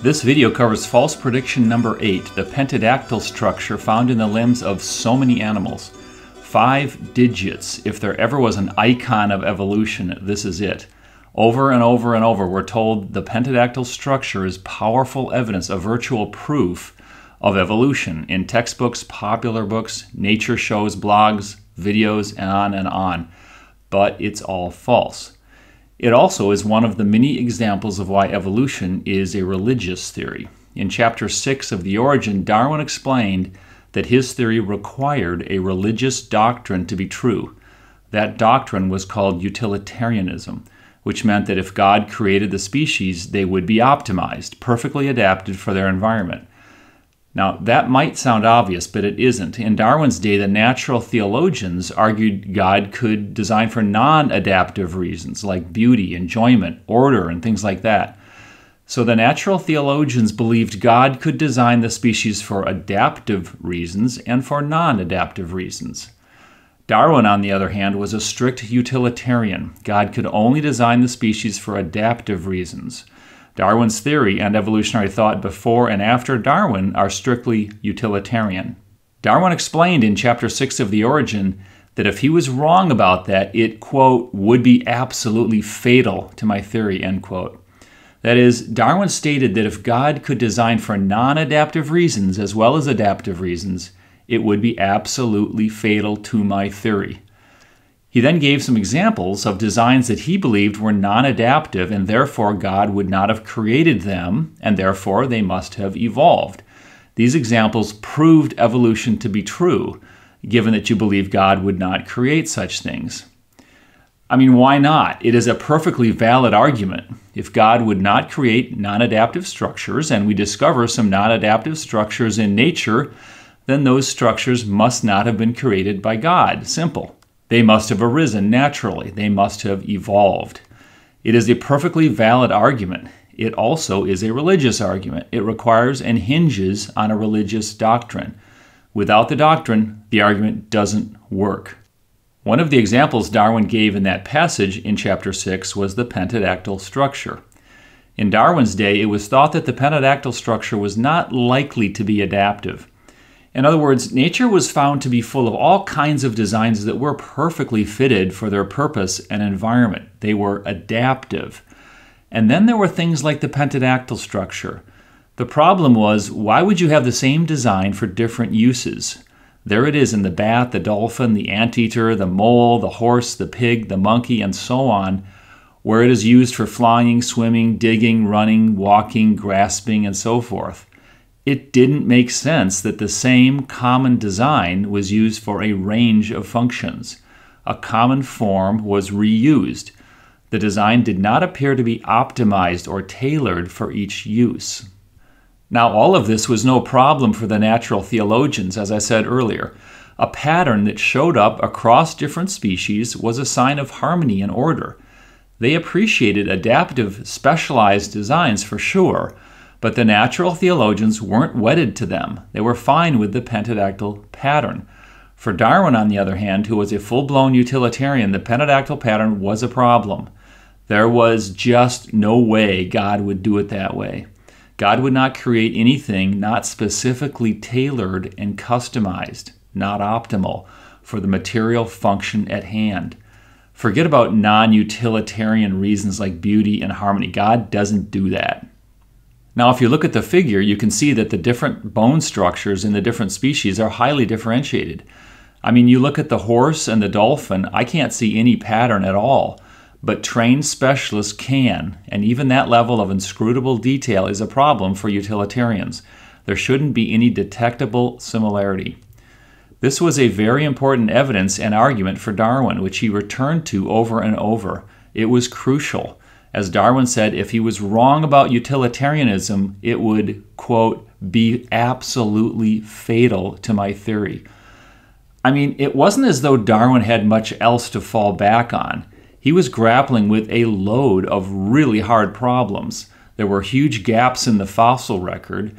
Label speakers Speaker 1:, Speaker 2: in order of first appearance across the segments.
Speaker 1: This video covers false prediction number 8, the pentadactyl structure found in the limbs of so many animals. Five digits. If there ever was an icon of evolution, this is it. Over and over and over, we're told the pentadactyl structure is powerful evidence, a virtual proof of evolution in textbooks, popular books, nature shows, blogs, videos, and on and on. But it's all false. It also is one of the many examples of why evolution is a religious theory. In chapter 6 of The Origin, Darwin explained that his theory required a religious doctrine to be true. That doctrine was called utilitarianism, which meant that if God created the species, they would be optimized, perfectly adapted for their environment. Now, that might sound obvious, but it isn't. In Darwin's day, the natural theologians argued God could design for non adaptive reasons like beauty, enjoyment, order, and things like that. So the natural theologians believed God could design the species for adaptive reasons and for non adaptive reasons. Darwin, on the other hand, was a strict utilitarian. God could only design the species for adaptive reasons. Darwin's theory and evolutionary thought before and after Darwin are strictly utilitarian. Darwin explained in chapter 6 of The Origin that if he was wrong about that, it, quote, would be absolutely fatal to my theory, end quote. That is, Darwin stated that if God could design for non adaptive reasons as well as adaptive reasons, it would be absolutely fatal to my theory. He then gave some examples of designs that he believed were non adaptive and therefore God would not have created them and therefore they must have evolved. These examples proved evolution to be true, given that you believe God would not create such things. I mean, why not? It is a perfectly valid argument. If God would not create non adaptive structures and we discover some non adaptive structures in nature, then those structures must not have been created by God. Simple. They must have arisen naturally, they must have evolved. It is a perfectly valid argument. It also is a religious argument. It requires and hinges on a religious doctrine. Without the doctrine, the argument doesn't work. One of the examples Darwin gave in that passage in chapter 6 was the pentadactyl structure. In Darwin's day, it was thought that the pentadactyl structure was not likely to be adaptive. In other words, nature was found to be full of all kinds of designs that were perfectly fitted for their purpose and environment. They were adaptive. And then there were things like the pentadactyl structure. The problem was why would you have the same design for different uses? There it is in the bat, the dolphin, the anteater, the mole, the horse, the pig, the monkey, and so on, where it is used for flying, swimming, digging, running, walking, grasping, and so forth it didn't make sense that the same common design was used for a range of functions. A common form was reused. The design did not appear to be optimized or tailored for each use. Now, all of this was no problem for the natural theologians, as I said earlier. A pattern that showed up across different species was a sign of harmony and order. They appreciated adaptive, specialized designs for sure, but the natural theologians weren't wedded to them. They were fine with the pentadactyl pattern. For Darwin, on the other hand, who was a full blown utilitarian, the pentadactyl pattern was a problem. There was just no way God would do it that way. God would not create anything not specifically tailored and customized, not optimal, for the material function at hand. Forget about non utilitarian reasons like beauty and harmony. God doesn't do that. Now, if you look at the figure, you can see that the different bone structures in the different species are highly differentiated. I mean, you look at the horse and the dolphin, I can't see any pattern at all, but trained specialists can, and even that level of inscrutable detail is a problem for utilitarians. There shouldn't be any detectable similarity. This was a very important evidence and argument for Darwin, which he returned to over and over. It was crucial. As Darwin said, if he was wrong about utilitarianism, it would, quote, be absolutely fatal to my theory. I mean, it wasn't as though Darwin had much else to fall back on. He was grappling with a load of really hard problems. There were huge gaps in the fossil record.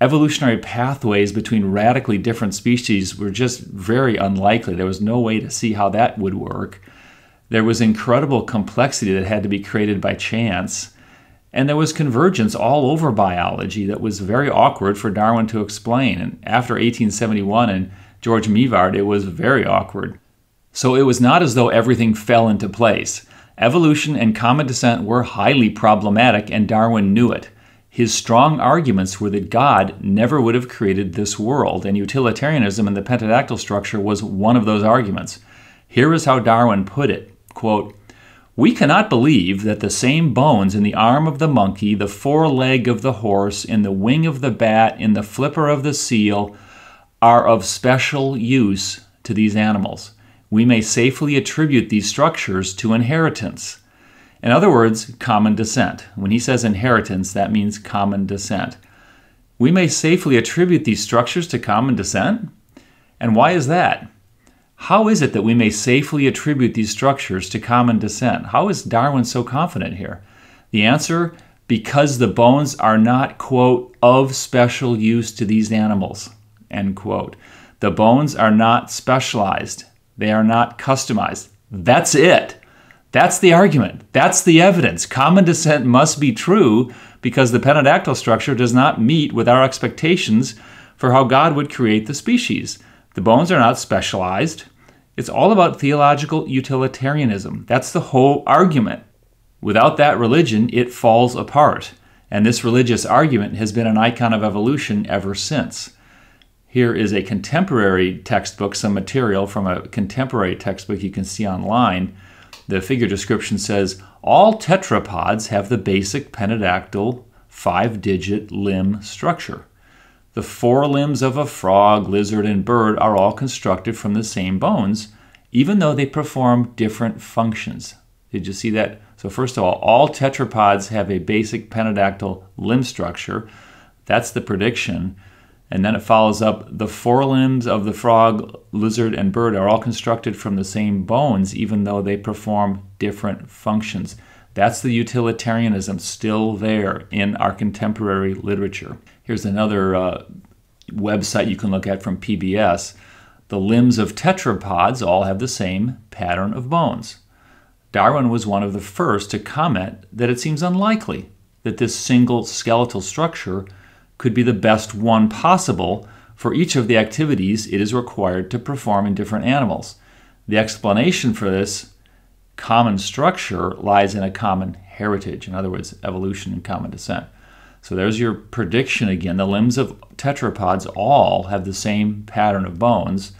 Speaker 1: Evolutionary pathways between radically different species were just very unlikely. There was no way to see how that would work. There was incredible complexity that had to be created by chance. And there was convergence all over biology that was very awkward for Darwin to explain. And after 1871 and George Mivart, it was very awkward. So it was not as though everything fell into place. Evolution and common descent were highly problematic, and Darwin knew it. His strong arguments were that God never would have created this world, and utilitarianism and the pentadactyl structure was one of those arguments. Here is how Darwin put it quote, We cannot believe that the same bones in the arm of the monkey, the foreleg of the horse, in the wing of the bat, in the flipper of the seal, are of special use to these animals we may safely attribute these structures to inheritance. In other words, common descent. When he says inheritance, that means common descent. We may safely attribute these structures to common descent? And why is that? How is it that we may safely attribute these structures to common descent? How is Darwin so confident here? The answer because the bones are not, quote, of special use to these animals, end quote. The bones are not specialized. They are not customized. That's it. That's the argument. That's the evidence. Common descent must be true because the pentadactyl structure does not meet with our expectations for how God would create the species. The bones are not specialized. It's all about theological utilitarianism. That's the whole argument. Without that religion, it falls apart. And this religious argument has been an icon of evolution ever since. Here is a contemporary textbook, some material from a contemporary textbook you can see online. The figure description says all tetrapods have the basic pentadactyl five digit limb structure. The forelimbs of a frog, lizard, and bird are all constructed from the same bones, even though they perform different functions. Did you see that? So, first of all, all tetrapods have a basic pentadactyl limb structure. That's the prediction. And then it follows up the forelimbs of the frog, lizard, and bird are all constructed from the same bones, even though they perform different functions. That's the utilitarianism still there in our contemporary literature. Here's another uh, website you can look at from PBS. The limbs of tetrapods all have the same pattern of bones. Darwin was one of the first to comment that it seems unlikely that this single skeletal structure could be the best one possible for each of the activities it is required to perform in different animals. The explanation for this common structure lies in a common heritage, in other words, evolution and common descent. So there's your prediction again. The limbs of tetrapods all have the same pattern of bones,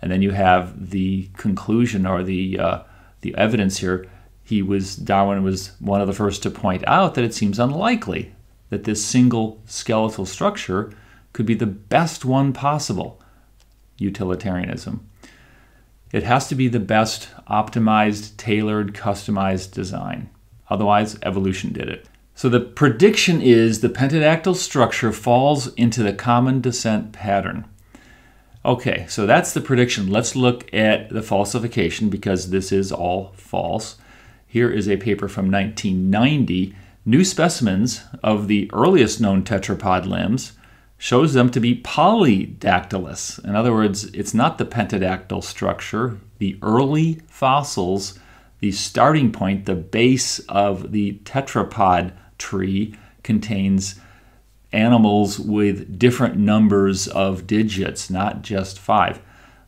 Speaker 1: and then you have the conclusion or the uh, the evidence here. He was Darwin was one of the first to point out that it seems unlikely that this single skeletal structure could be the best one possible utilitarianism. It has to be the best optimized, tailored, customized design. Otherwise, evolution did it. So the prediction is the pentadactyl structure falls into the common descent pattern. Okay, so that's the prediction. Let's look at the falsification because this is all false. Here is a paper from 1990 New specimens of the earliest known tetrapod limbs shows them to be polydactylous. In other words, it's not the pentadactyl structure. The early fossils, the starting point, the base of the tetrapod tree contains animals with different numbers of digits, not just five.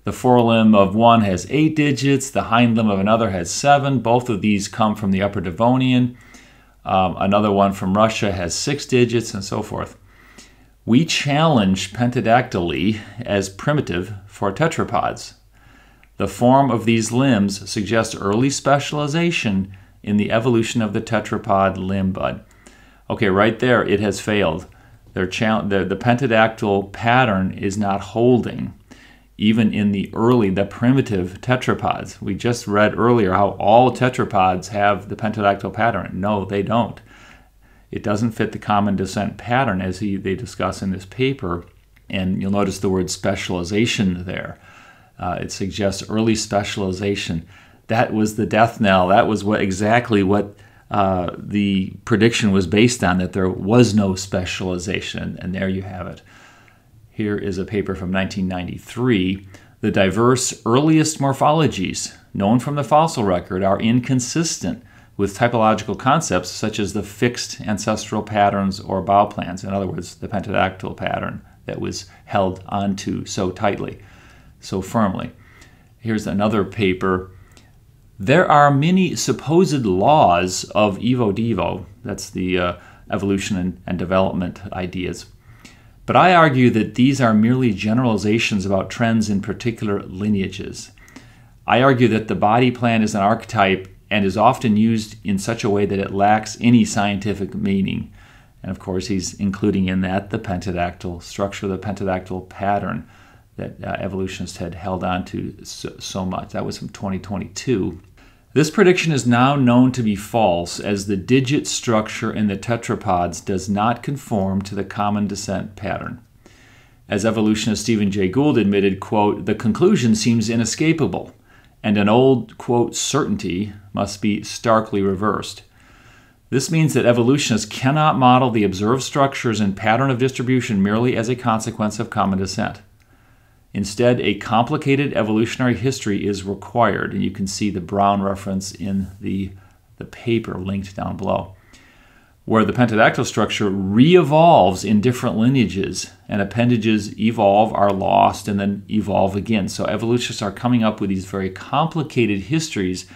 Speaker 1: The forelimb of one has eight digits, the hind limb of another has seven. Both of these come from the Upper Devonian. Um, another one from Russia has six digits and so forth. We challenge pentadactyly as primitive for tetrapods. The form of these limbs suggests early specialization in the evolution of the tetrapod limb bud. Okay, right there, it has failed. Their the, the pentadactyl pattern is not holding even in the early, the primitive tetrapods. We just read earlier how all tetrapods have the pentadactyl pattern. No, they don't. It doesn't fit the common descent pattern as he, they discuss in this paper. And you'll notice the word specialization there. Uh, it suggests early specialization. That was the death knell. That was what exactly what uh, the prediction was based on, that there was no specialization. And there you have it. Here is a paper from 1993. The diverse earliest morphologies known from the fossil record are inconsistent with typological concepts such as the fixed ancestral patterns or bauplans, in other words, the pentadactyl pattern that was held onto so tightly, so firmly. Here's another paper. There are many supposed laws of Evo Devo, that's the uh, evolution and, and development ideas. But I argue that these are merely generalizations about trends in particular lineages. I argue that the body plan is an archetype and is often used in such a way that it lacks any scientific meaning. And of course, he's including in that the pentadactyl structure, the pentadactyl pattern that uh, evolutionists had held on to so, so much. That was from 2022. This prediction is now known to be false as the digit structure in the tetrapods does not conform to the common descent pattern. As evolutionist Stephen Jay Gould admitted, quote, the conclusion seems inescapable, and an old, quote, certainty must be starkly reversed. This means that evolutionists cannot model the observed structures and pattern of distribution merely as a consequence of common descent. Instead, a complicated evolutionary history is required, and you can see the Brown reference in the, the paper linked down below, where the pentadactyl structure re evolves in different lineages, and appendages evolve, are lost, and then evolve again. So, evolutionists are coming up with these very complicated histories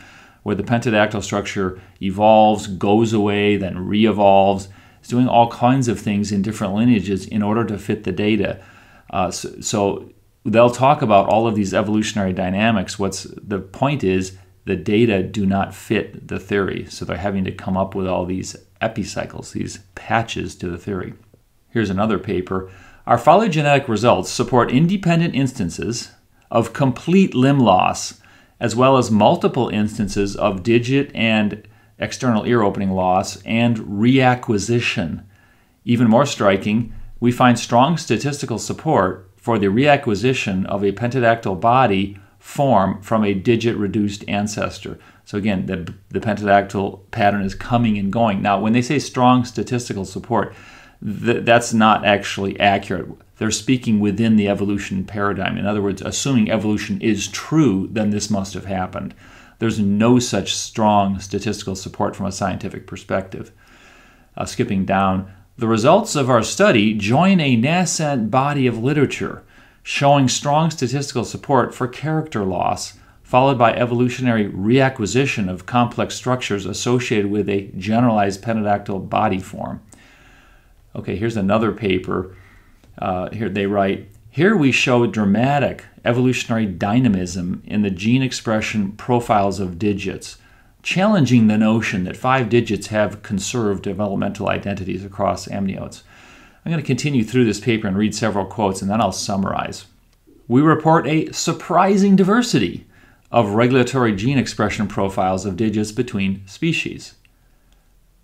Speaker 1: where the pentadactyl structure evolves, goes away, then re evolves. It's doing all kinds of things in different lineages in order to fit the data. Uh, so, so they'll talk about all of these evolutionary dynamics. What's the point is the data do not fit the theory, so they're having to come up with all these epicycles, these patches to the theory. Here's another paper. Our phylogenetic results support independent instances of complete limb loss, as well as multiple instances of digit and external ear opening loss and reacquisition. Even more striking, we find strong statistical support for the reacquisition of a pentadactyl body form from a digit reduced ancestor. So again, the, the pentadactyl pattern is coming and going. Now, when they say strong statistical support, th- that's not actually accurate. They're speaking within the evolution paradigm. In other words, assuming evolution is true, then this must have happened. There's no such strong statistical support from a scientific perspective. Uh, skipping down, the results of our study join a nascent body of literature showing strong statistical support for character loss, followed by evolutionary reacquisition of complex structures associated with a generalized pentadactyl body form. Okay, here's another paper. Uh, here they write Here we show dramatic evolutionary dynamism in the gene expression profiles of digits challenging the notion that five digits have conserved developmental identities across amniotes. I'm going to continue through this paper and read several quotes and then I'll summarize. We report a surprising diversity of regulatory gene expression profiles of digits between species.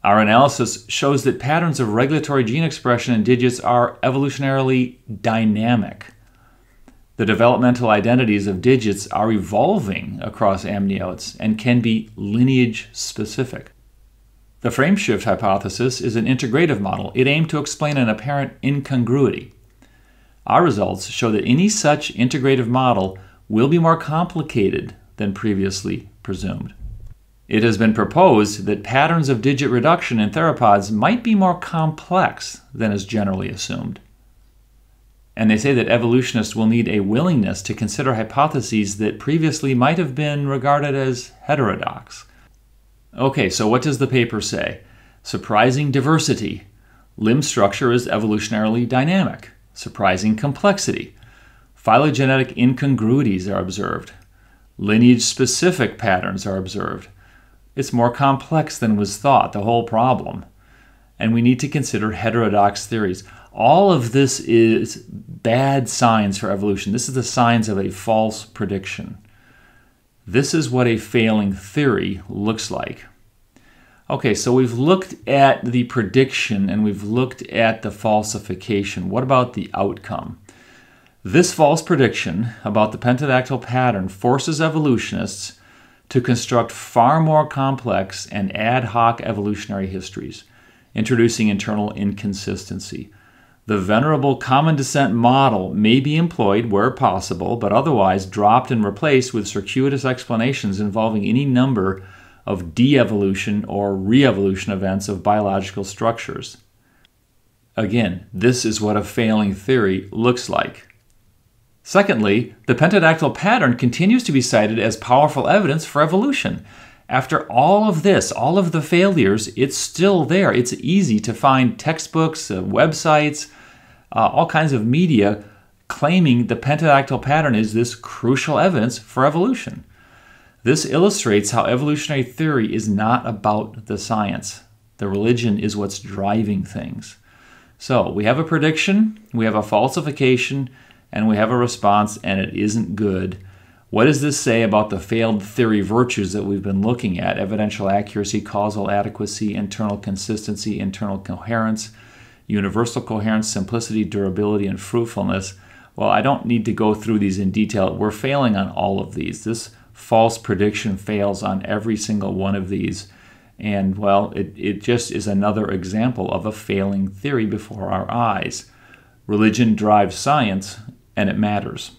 Speaker 1: Our analysis shows that patterns of regulatory gene expression in digits are evolutionarily dynamic the developmental identities of digits are evolving across amniotes and can be lineage specific. The frameshift hypothesis is an integrative model. It aimed to explain an apparent incongruity. Our results show that any such integrative model will be more complicated than previously presumed. It has been proposed that patterns of digit reduction in theropods might be more complex than is generally assumed. And they say that evolutionists will need a willingness to consider hypotheses that previously might have been regarded as heterodox. Okay, so what does the paper say? Surprising diversity. Limb structure is evolutionarily dynamic. Surprising complexity. Phylogenetic incongruities are observed. Lineage specific patterns are observed. It's more complex than was thought, the whole problem. And we need to consider heterodox theories. All of this is bad signs for evolution. This is the signs of a false prediction. This is what a failing theory looks like. Okay, so we've looked at the prediction and we've looked at the falsification. What about the outcome? This false prediction about the pentadactyl pattern forces evolutionists to construct far more complex and ad hoc evolutionary histories, introducing internal inconsistency. The venerable common descent model may be employed where possible, but otherwise dropped and replaced with circuitous explanations involving any number of de evolution or re evolution events of biological structures. Again, this is what a failing theory looks like. Secondly, the pentadactyl pattern continues to be cited as powerful evidence for evolution. After all of this, all of the failures, it's still there. It's easy to find textbooks, uh, websites, uh, all kinds of media claiming the pentadactyl pattern is this crucial evidence for evolution. This illustrates how evolutionary theory is not about the science. The religion is what's driving things. So we have a prediction, we have a falsification, and we have a response, and it isn't good. What does this say about the failed theory virtues that we've been looking at? Evidential accuracy, causal adequacy, internal consistency, internal coherence, universal coherence, simplicity, durability, and fruitfulness. Well, I don't need to go through these in detail. We're failing on all of these. This false prediction fails on every single one of these. And well, it, it just is another example of a failing theory before our eyes. Religion drives science, and it matters.